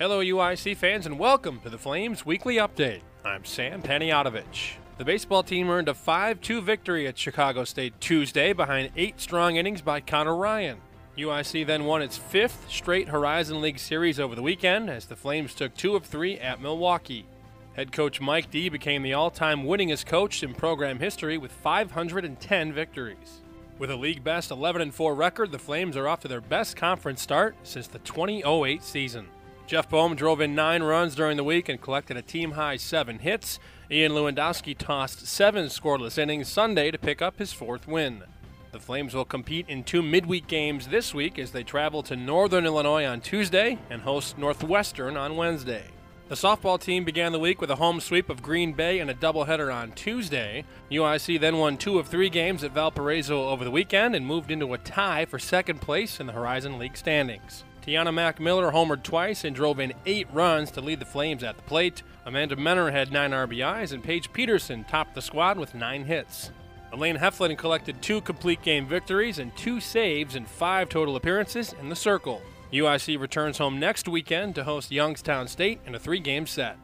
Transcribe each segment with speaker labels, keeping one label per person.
Speaker 1: Hello, UIC fans, and welcome to the Flames Weekly Update. I'm Sam Panayotovich. The baseball team earned a 5 2 victory at Chicago State Tuesday behind eight strong innings by Connor Ryan. UIC then won its fifth straight Horizon League series over the weekend as the Flames took two of three at Milwaukee. Head coach Mike Dee became the all time winningest coach in program history with 510 victories. With a league best 11 4 record, the Flames are off to their best conference start since the 2008 season. Jeff Boehm drove in nine runs during the week and collected a team high seven hits. Ian Lewandowski tossed seven scoreless innings Sunday to pick up his fourth win. The Flames will compete in two midweek games this week as they travel to Northern Illinois on Tuesday and host Northwestern on Wednesday. The softball team began the week with a home sweep of Green Bay and a doubleheader on Tuesday. UIC then won two of three games at Valparaiso over the weekend and moved into a tie for second place in the Horizon League standings. Tiana Mac Miller homered twice and drove in eight runs to lead the Flames at the plate. Amanda Menner had nine RBIs, and Paige Peterson topped the squad with nine hits. Elaine Heflin collected two complete game victories and two saves in five total appearances in the circle. UIC returns home next weekend to host Youngstown State in a three game set.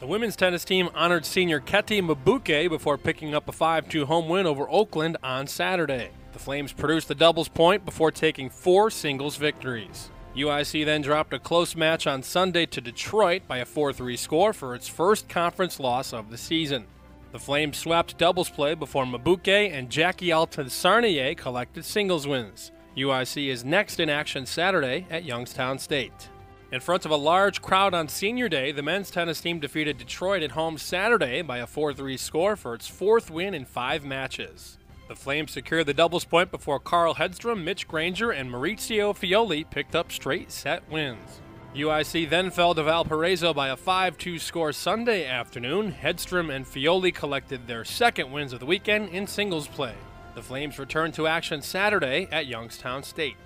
Speaker 1: The women's tennis team honored senior Keti Mabuke before picking up a 5 2 home win over Oakland on Saturday. The Flames produced the doubles point before taking four singles victories. UIC then dropped a close match on Sunday to Detroit by a 4 3 score for its first conference loss of the season. The Flames swept doubles play before Mabuke and Jackie Alton collected singles wins. UIC is next in action Saturday at Youngstown State. In front of a large crowd on Senior Day, the men's tennis team defeated Detroit at home Saturday by a 4 3 score for its fourth win in five matches. The Flames secured the doubles point before Carl Hedstrom, Mitch Granger, and Maurizio Fioli picked up straight set wins. UIC then fell to Valparaiso by a 5 2 score Sunday afternoon. Hedstrom and Fioli collected their second wins of the weekend in singles play. The Flames returned to action Saturday at Youngstown State.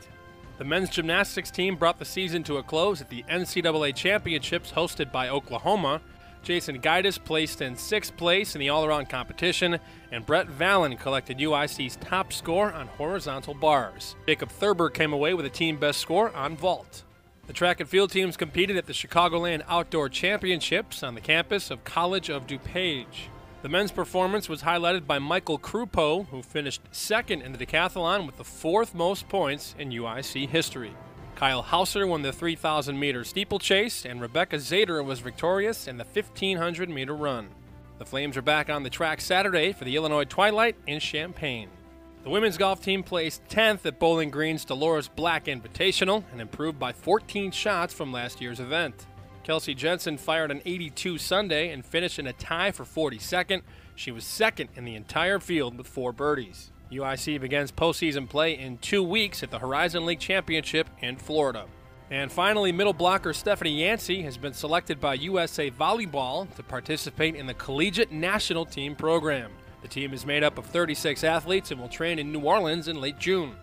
Speaker 1: The men's gymnastics team brought the season to a close at the NCAA Championships hosted by Oklahoma Jason Gaitis placed in sixth place in the all around competition, and Brett Vallon collected UIC's top score on horizontal bars. Jacob Thurber came away with a team best score on vault. The track and field teams competed at the Chicagoland Outdoor Championships on the campus of College of DuPage. The men's performance was highlighted by Michael Krupo, who finished second in the decathlon with the fourth most points in UIC history. Kyle Hauser won the 3,000 meter steeplechase, and Rebecca Zader was victorious in the 1,500 meter run. The Flames are back on the track Saturday for the Illinois Twilight in Champaign. The women's golf team placed 10th at Bowling Green's Dolores Black Invitational and improved by 14 shots from last year's event. Kelsey Jensen fired an 82 Sunday and finished in a tie for 42nd. She was second in the entire field with four birdies. UIC begins postseason play in two weeks at the Horizon League Championship in Florida. And finally, middle blocker Stephanie Yancey has been selected by USA Volleyball to participate in the Collegiate National Team program. The team is made up of 36 athletes and will train in New Orleans in late June.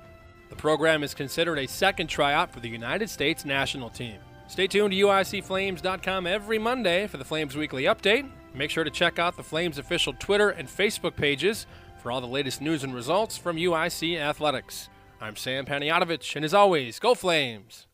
Speaker 1: The program is considered a second tryout for the United States national team. Stay tuned to UICFlames.com every Monday for the Flames Weekly Update. Make sure to check out the Flames official Twitter and Facebook pages for all the latest news and results from UIC Athletics. I'm Sam Panayotovich, and as always, go Flames!